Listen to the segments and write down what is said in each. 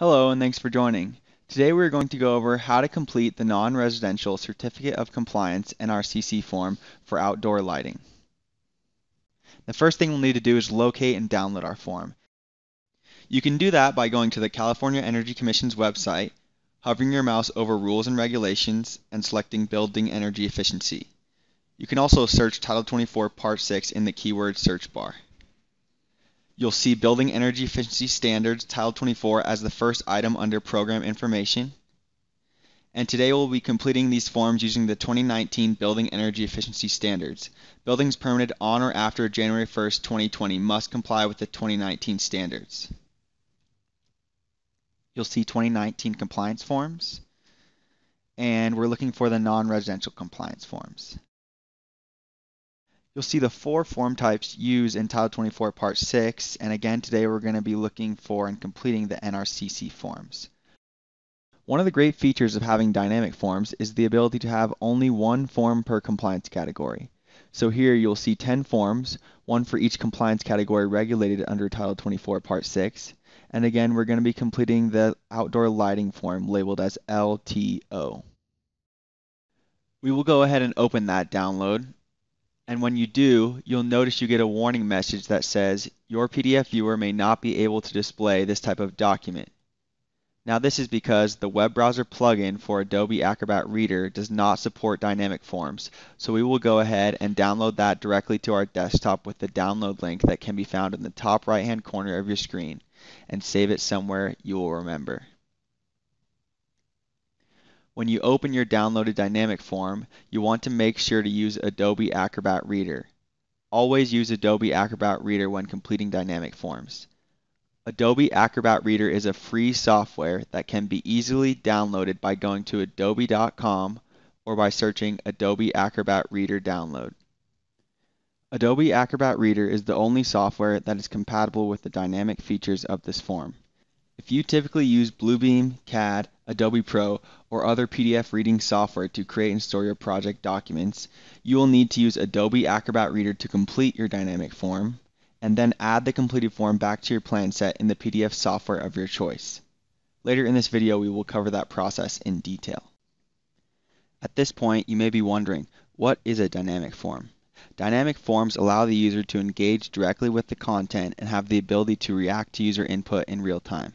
Hello and thanks for joining. Today we're going to go over how to complete the non-residential Certificate of Compliance NRCC form for outdoor lighting. The first thing we'll need to do is locate and download our form. You can do that by going to the California Energy Commission's website, hovering your mouse over Rules and Regulations, and selecting Building Energy Efficiency. You can also search Title 24 Part 6 in the keyword search bar. You'll see Building Energy Efficiency Standards Title 24 as the first item under Program Information. And today we'll be completing these forms using the 2019 Building Energy Efficiency Standards. Buildings permitted on or after January 1, 2020 must comply with the 2019 standards. You'll see 2019 compliance forms, and we're looking for the non-residential compliance forms. You'll see the four form types used in Title 24 Part 6, and again today we're going to be looking for and completing the NRCC forms. One of the great features of having dynamic forms is the ability to have only one form per compliance category. So here you'll see 10 forms, one for each compliance category regulated under Title 24 Part 6, and again we're going to be completing the outdoor lighting form labeled as LTO. We will go ahead and open that download and when you do, you'll notice you get a warning message that says your PDF viewer may not be able to display this type of document. Now this is because the web browser plugin for Adobe Acrobat Reader does not support dynamic forms, so we will go ahead and download that directly to our desktop with the download link that can be found in the top right hand corner of your screen and save it somewhere you will remember. When you open your downloaded dynamic form, you want to make sure to use Adobe Acrobat Reader. Always use Adobe Acrobat Reader when completing dynamic forms. Adobe Acrobat Reader is a free software that can be easily downloaded by going to adobe.com or by searching Adobe Acrobat Reader download. Adobe Acrobat Reader is the only software that is compatible with the dynamic features of this form. If you typically use Bluebeam, CAD, Adobe Pro, or other PDF reading software to create and store your project documents, you will need to use Adobe Acrobat Reader to complete your dynamic form, and then add the completed form back to your plan set in the PDF software of your choice. Later in this video, we will cover that process in detail. At this point, you may be wondering, what is a dynamic form? Dynamic forms allow the user to engage directly with the content and have the ability to react to user input in real time.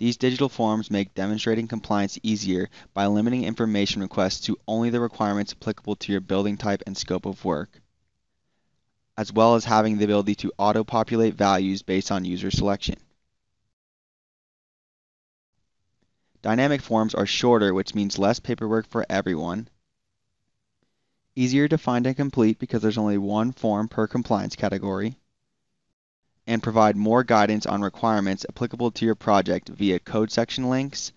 These digital forms make demonstrating compliance easier by limiting information requests to only the requirements applicable to your building type and scope of work, as well as having the ability to auto-populate values based on user selection. Dynamic forms are shorter, which means less paperwork for everyone, easier to find and complete because there's only one form per compliance category, and provide more guidance on requirements applicable to your project via code section links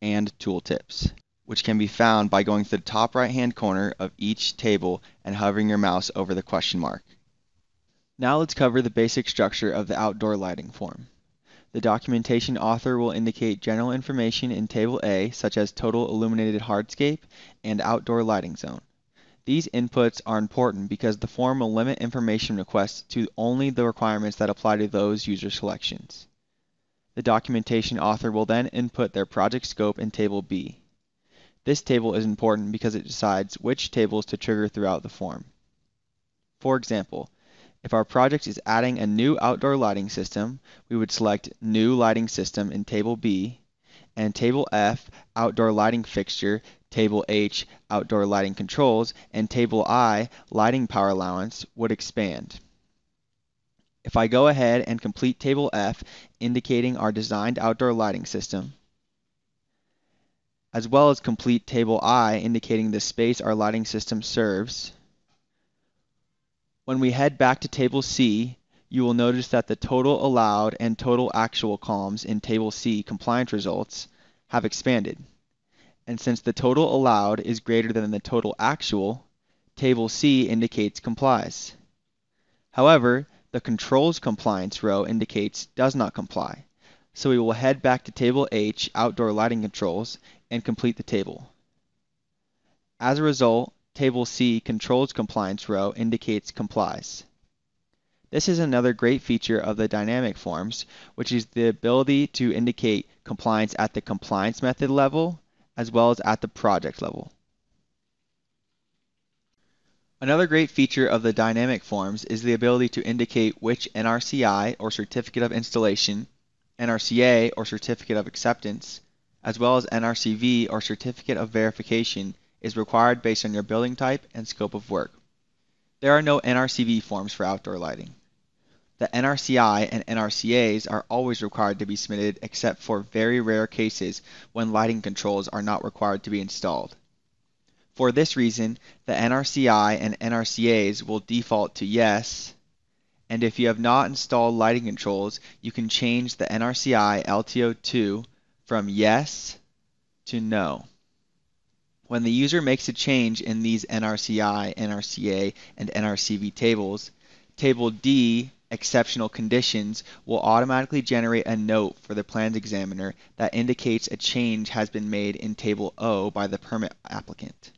and tooltips, which can be found by going to the top right hand corner of each table and hovering your mouse over the question mark. Now let's cover the basic structure of the outdoor lighting form. The documentation author will indicate general information in Table A, such as total illuminated hardscape and outdoor lighting zone. These inputs are important because the form will limit information requests to only the requirements that apply to those user selections. The documentation author will then input their project scope in Table B. This table is important because it decides which tables to trigger throughout the form. For example, if our project is adding a new outdoor lighting system, we would select New Lighting System in Table B, and Table F, Outdoor Lighting Fixture, Table H, outdoor lighting controls, and Table I, lighting power allowance, would expand. If I go ahead and complete Table F, indicating our designed outdoor lighting system, as well as complete Table I, indicating the space our lighting system serves, when we head back to Table C, you will notice that the total allowed and total actual columns in Table C compliance results have expanded and since the total allowed is greater than the total actual, Table C indicates complies. However, the controls compliance row indicates does not comply, so we will head back to Table H, Outdoor Lighting Controls, and complete the table. As a result, Table C, Controls Compliance row indicates complies. This is another great feature of the dynamic forms, which is the ability to indicate compliance at the compliance method level as well as at the project level. Another great feature of the dynamic forms is the ability to indicate which NRCI or Certificate of Installation, NRCA or Certificate of Acceptance, as well as NRCV or Certificate of Verification is required based on your building type and scope of work. There are no NRCV forms for outdoor lighting. The NRCI and NRCAs are always required to be submitted except for very rare cases when lighting controls are not required to be installed. For this reason, the NRCI and NRCAs will default to yes, and if you have not installed lighting controls, you can change the NRCI LTO2 from yes to no. When the user makes a change in these NRCI, NRCA, and NRCV tables, Table D, Exceptional Conditions, will automatically generate a note for the plans examiner that indicates a change has been made in Table O by the permit applicant.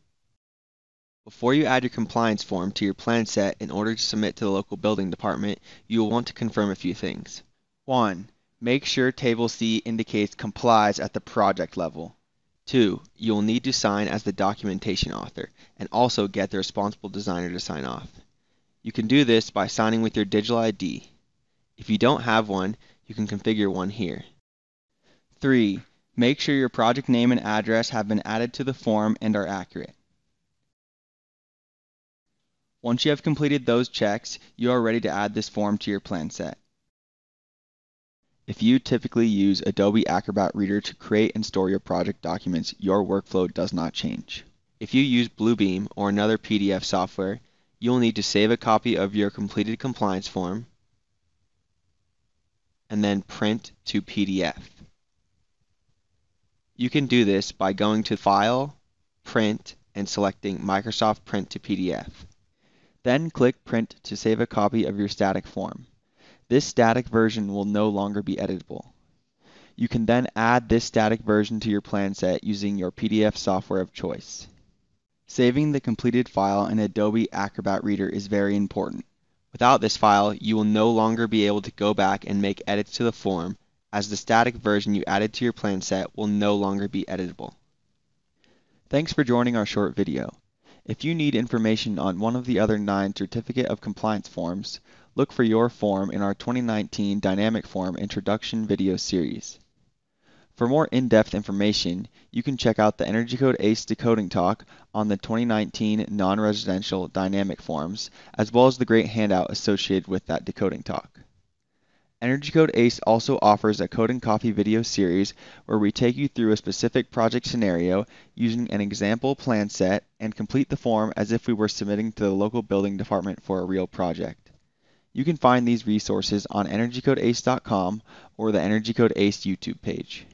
Before you add your compliance form to your plan set in order to submit to the local building department, you will want to confirm a few things. 1. Make sure Table C indicates complies at the project level. 2. You will need to sign as the documentation author and also get the responsible designer to sign off. You can do this by signing with your digital ID. If you don't have one, you can configure one here. 3. Make sure your project name and address have been added to the form and are accurate. Once you have completed those checks, you are ready to add this form to your plan set. If you typically use Adobe Acrobat Reader to create and store your project documents, your workflow does not change. If you use Bluebeam or another PDF software, you'll need to save a copy of your completed compliance form and then print to PDF. You can do this by going to File, Print, and selecting Microsoft Print to PDF. Then click Print to save a copy of your static form. This static version will no longer be editable. You can then add this static version to your plan set using your PDF software of choice. Saving the completed file in Adobe Acrobat Reader is very important. Without this file, you will no longer be able to go back and make edits to the form, as the static version you added to your plan set will no longer be editable. Thanks for joining our short video. If you need information on one of the other nine Certificate of Compliance forms, look for your form in our 2019 Dynamic Form Introduction video series. For more in-depth information, you can check out the Energy Code ACE decoding talk on the 2019 non-residential dynamic forms, as well as the great handout associated with that decoding talk. Energy Code ACE also offers a Code and Coffee video series where we take you through a specific project scenario using an example plan set and complete the form as if we were submitting to the local building department for a real project. You can find these resources on energycodeace.com or the Energy Code ACE YouTube page.